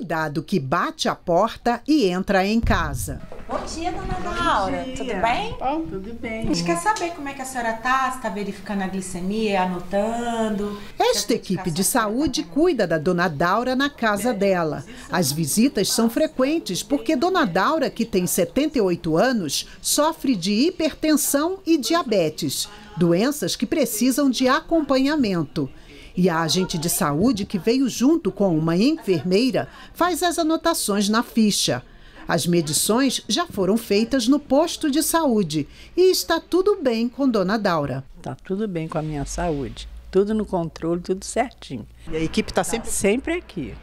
cuidado que bate a porta e entra em casa. Bom dia, dona Laura. Tudo bem? Bom, tudo bem. A gente quer saber como é que a senhora tá, se está verificando a glicemia, anotando. Esta equipe de saúde cuida da dona Daura na casa dela. As visitas são frequentes porque dona Daura, que tem 78 anos, sofre de hipertensão e diabetes, doenças que precisam de acompanhamento. E a agente de saúde, que veio junto com uma enfermeira, faz as anotações na ficha. As medições já foram feitas no posto de saúde e está tudo bem com Dona Daura. Está tudo bem com a minha saúde. Tudo no controle, tudo certinho. E a equipe está sempre... Tá sempre aqui.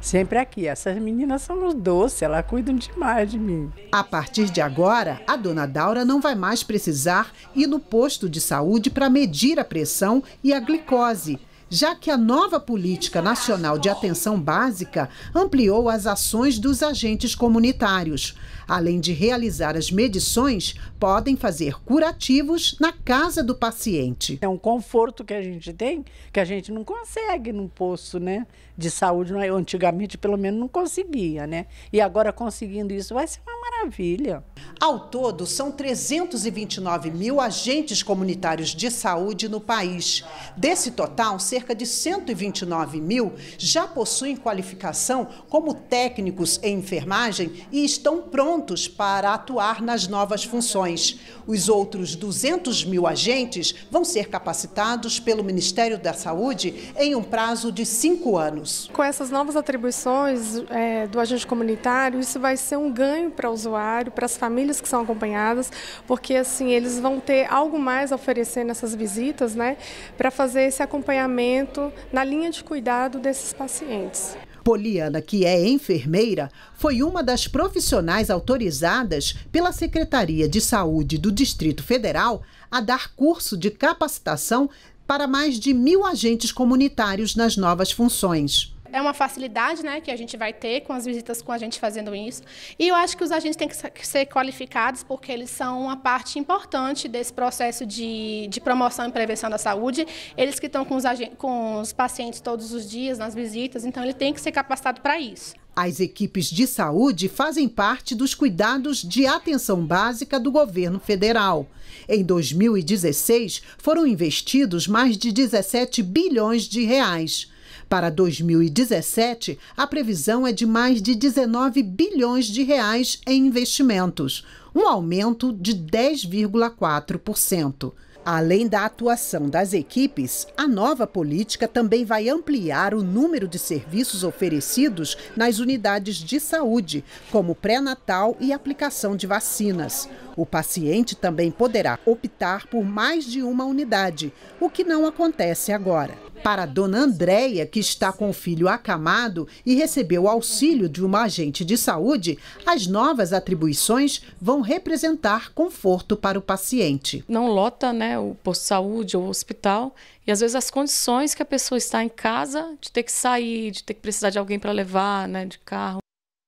Sempre aqui. Essas meninas são os doces, elas cuidam demais de mim. A partir de agora, a dona Daura não vai mais precisar ir no posto de saúde para medir a pressão e a glicose já que a nova Política Nacional de Atenção Básica ampliou as ações dos agentes comunitários. Além de realizar as medições, podem fazer curativos na casa do paciente. É um conforto que a gente tem que a gente não consegue no posto né, de saúde. É? Antigamente, pelo menos, não conseguia, né? E agora conseguindo isso vai ser uma maravilha. Ao todo, são 329 mil agentes comunitários de saúde no país. Desse total, cerca de 129 mil já possuem qualificação como técnicos em enfermagem e estão prontos para atuar nas novas funções. Os outros 200 mil agentes vão ser capacitados pelo Ministério da Saúde em um prazo de cinco anos. Com essas novas atribuições é, do agente comunitário, isso vai ser um ganho para o usuário, para as famílias que são acompanhadas, porque assim eles vão ter algo mais a oferecer nessas visitas, né, para fazer esse acompanhamento na linha de cuidado desses pacientes. Poliana, que é enfermeira, foi uma das profissionais autorizadas pela Secretaria de Saúde do Distrito Federal a dar curso de capacitação para mais de mil agentes comunitários nas novas funções é uma facilidade né, que a gente vai ter com as visitas com a gente fazendo isso. E eu acho que os agentes têm que ser qualificados porque eles são uma parte importante desse processo de, de promoção e prevenção da saúde. Eles que estão com os, com os pacientes todos os dias nas visitas, então ele tem que ser capacitado para isso. As equipes de saúde fazem parte dos cuidados de atenção básica do governo federal. Em 2016, foram investidos mais de 17 bilhões de reais. Para 2017, a previsão é de mais de 19 bilhões de reais em investimentos, um aumento de 10,4%. Além da atuação das equipes, a nova política também vai ampliar o número de serviços oferecidos nas unidades de saúde, como pré-natal e aplicação de vacinas. O paciente também poderá optar por mais de uma unidade, o que não acontece agora. Para a dona Andréia, que está com o filho acamado e recebeu auxílio de uma agente de saúde, as novas atribuições vão representar conforto para o paciente. Não lota né, o posto de saúde ou o hospital e às vezes as condições que a pessoa está em casa de ter que sair, de ter que precisar de alguém para levar, né, de carro.